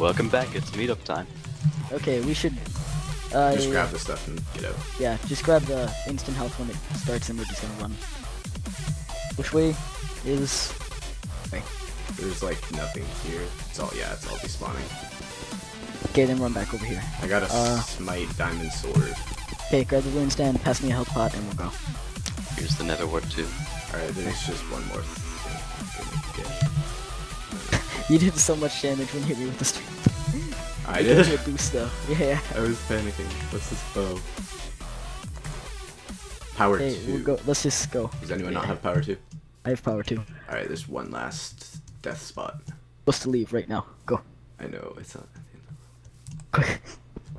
Welcome back. It's meetup time. Okay, we should. Uh, Just grab the stuff and get out. Yeah, just grab the instant health when it starts, and we're just gonna run. Which way is? There's like nothing here. It's all yeah, it's all despawning. Okay, then run back over here. I got a Uh. smite diamond sword. Okay, grab the rune stand, pass me a health pot, and we'll go. Here's the nether wart too. Alright, then it's just one more thing. Get- You did so much damage when you hit me with the string. I It gives you did. a boost though. Yeah. I was panicking. What's this bow? Power Okay, two. we'll go. Let's just go. Does anyone not have power two? I have power too. Alright, there's one last death spot. Supposed to leave right now. Go. I know it's not. Quick.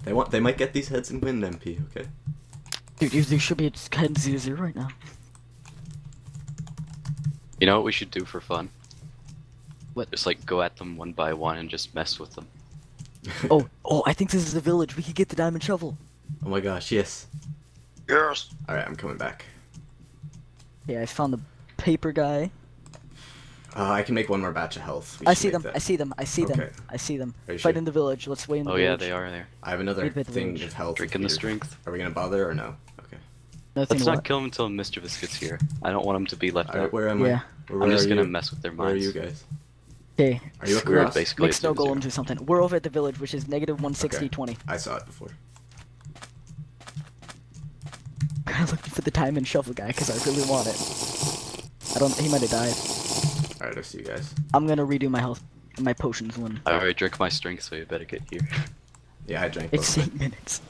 They want. They might get these heads and win MP. Okay. Dude, you, there should be a head zero zero right now. You know what we should do for fun? What? Just like go at them one by one and just mess with them. Oh, oh, I think this is the village. We could get the diamond shovel. Oh my gosh. Yes. Yes. Alright, I'm coming back. Yeah, I found the paper guy. Uh, I can make one more batch of health. We I see them. that. I see them. I see them. Okay. I see them. Are you Fight sure? in the village. Let's wait in the Oh village. yeah, they are there. I have another Wait, wait, thing wait. of health. Drinking the strength. Are we gonna bother or no? Okay. Nothing Let's what? not kill them until Mischevous gets here. I don't want them to be left Alright, out. where am Yeah. I? Where I'm just gonna you? mess with their Where are minds. you guys? Okay. Are you We're across? basically Make at snow zero, zero. golem do something. We're over at the village, which is negative 160, Okay. 20. I saw it before. I'm looking for the diamond shovel guy because I really want it. I don't. He might have died. Alright, I'll see you guys. I'm gonna redo my health, my potions one. I already drank my strength, so you better get here. Yeah, I drank it's both. eight minutes.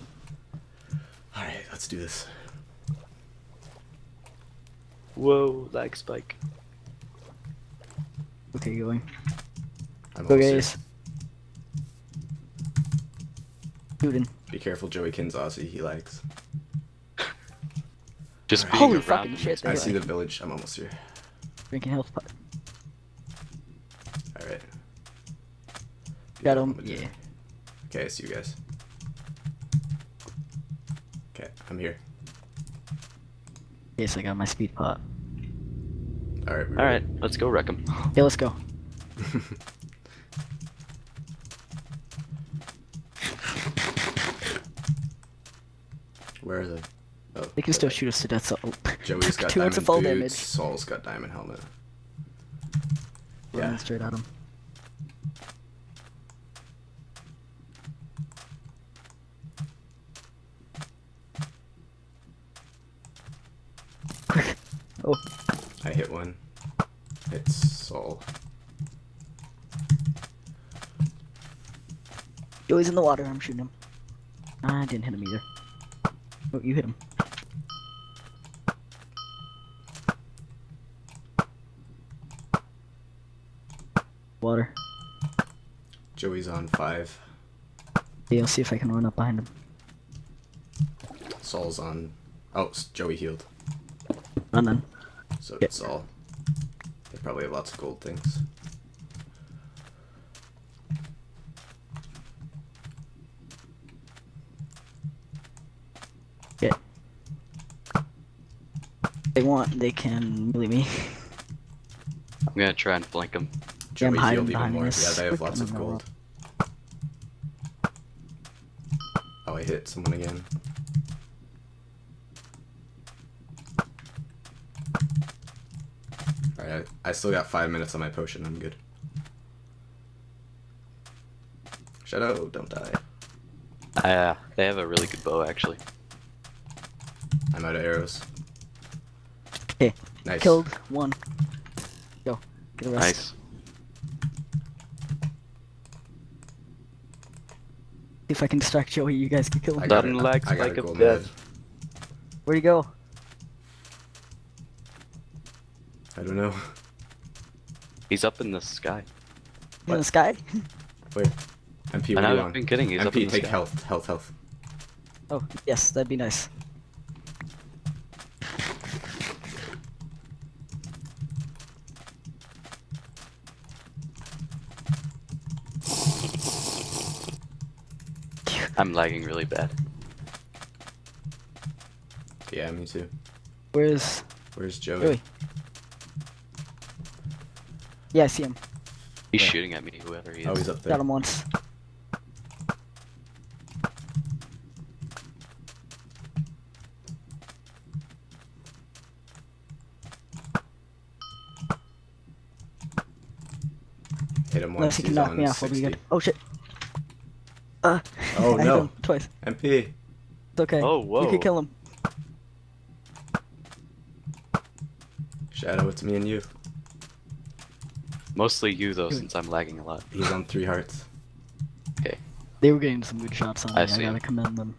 Alright, let's do this. Whoa, lag spike. Okay, going. I'm Go guys. Shooting. Be careful, Joey Kins Aussie. He likes. Just being Holy fucking them shit, makes I Anyway. see the village. I'm almost here. Drinking health pot. Alright. Got him. Yeah. Okay, I see you guys. Okay, I'm here. Yes, I got my speed pot. Alright, we're All right, let's go wreck them. Okay, let's go. Where are they? Oh, They can still okay. shoot us to death. So Joey's got two hits diamond of fall boots. damage. Sol's got diamond helmet. Running Yeah. straight at him. Quick. Oh, I hit one. It's Sol. Joey's in the water. I'm shooting him. I didn't hit him either. Oh, you hit him. Water. Joey's on five. Okay, I'll see if I can run up behind him. Sol's on. Oh, Joey healed. Run then. So Yeah. did Sol. They probably have lots of gold things. Yeah. If they want, they can melee me. I'm gonna try and flank them. Yeah, I'm hiding even behind more. this Yeah, they have lots of gold. Oh, I hit someone again. Alright, I, I still got five minutes on my potion. I'm good. Shadow, don't die. Uh, they have a really good bow actually. I'm out of arrows. Okay, Nice. killed one. Go, get the rest. Nice. See if I can distract Joey. You guys can kill him. I him. got Sudden it. lag I got a spike of death. head. Where'd he go? I don't know. He's up in the sky. In the sky? Wait. MP, And what are you I've on? been kidding. He's up in MP, the take sky. health, health, health. oh, yes, that'd be nice. I'm lagging really bad. Yeah, me too. Where's Where's Joey? Joey? Yeah, I see him. He's yeah. shooting at me, whoever he is. Oh, he's up there. Got him once. Hit him once. Unless he can knock me off, we'll be good. Oh shit. Uh, oh I no. twice. MP. It's okay. Oh, whoa. You can kill him. Shadow, it's me and you. Mostly you though, since I'm lagging a lot. He's on three hearts. Okay. They were getting some good shots on I me. I gotta commend them.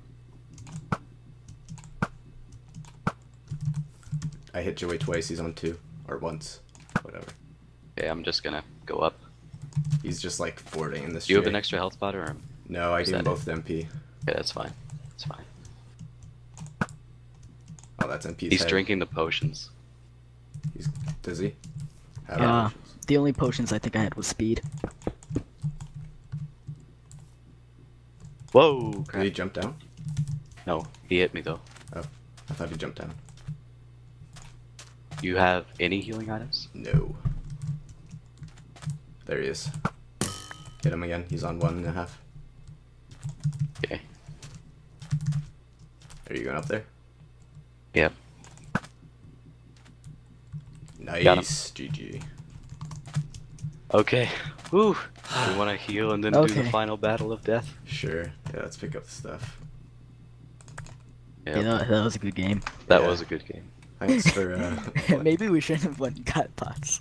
I hit Joey twice. He's on two or once, whatever. Okay, I'm just gonna go up. He's just like fording in this. Do you have an extra health spot or? No, I Is gave him that it? both MP. Okay, that's fine. That's fine. Oh, that's MP. He's head. drinking the potions. He's does he? Yeah. options? The only potions I think I had was speed. Whoa! Did he jump down? No, he hit me though. Oh, I thought he jumped down. You have any healing items? No. There he is. Hit him again. He's on one and a half. Okay. Are you going up there? Yep. Nice. Got him. GG. Okay. Woo! We want to heal and then do the final battle of death. Sure. Yeah, let's pick up the stuff. Yeah, Yeah, that, that was a good game. that Yeah. was a good game. Thanks for. Uh, Maybe we shouldn't have went and got pots.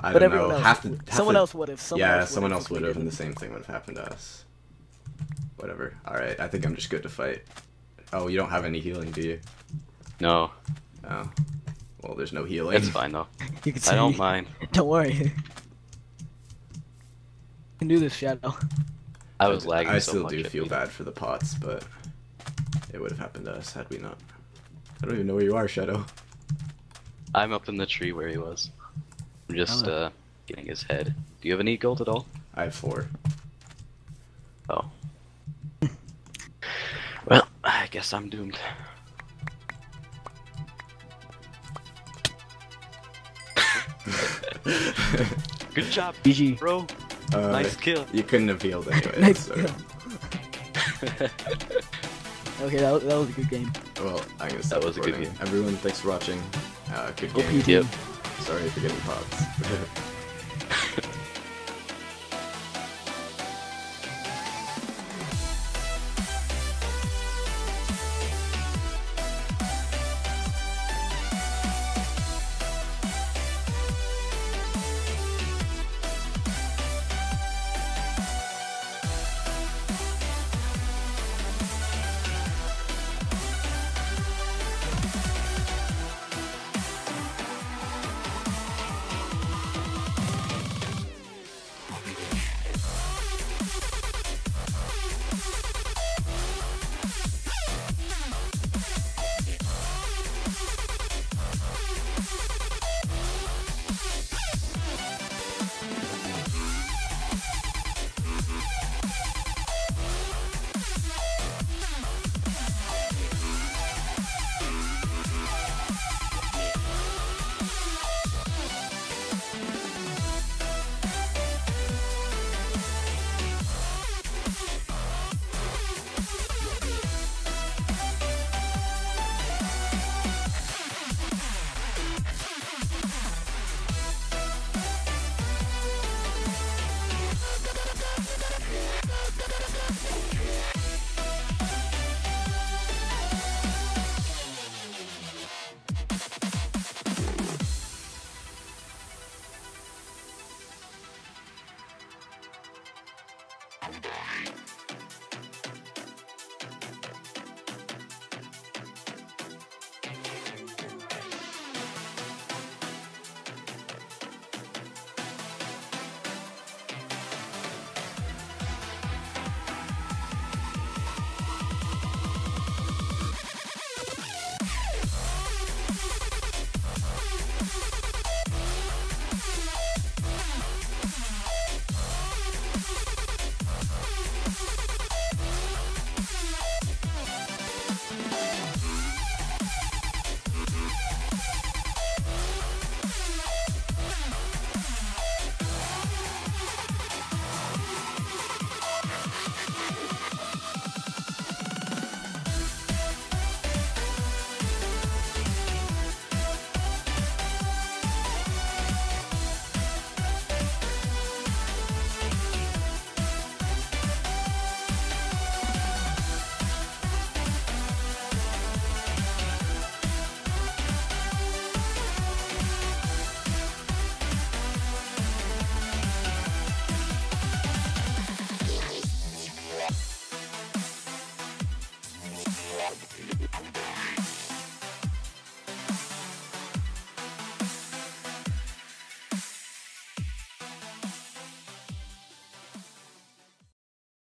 I but don't know. else, half the, half someone the- else would have. Someone yeah, else someone would've else would have, and the same thing would have happened to us. Whatever. All right. I think I'm just good to fight. Oh, you don't have any healing, do you? No, Oh. Well, there's no healing. it's fine though. You can I don't mind. Don't worry. You can do this, Shadow. I was lagging I so still much. do feel made- bad for the pots, but it would have happened to us had we not. I don't even know where you are, Shadow. I'm up in the tree where he was. I'm just Oh. uh getting his head. Do you have any gold at all? I have four. Oh. well, I guess I'm doomed. Good job, GG. bro. Uh, nice kill. You couldn't have healed anyway. Nice so. kill. Okay, that, was- that was a good game. Well, I'm gonna stop was a good game. Everyone, thanks for watching. Uh, good Go game. PT. Yep. Sorry for getting pots.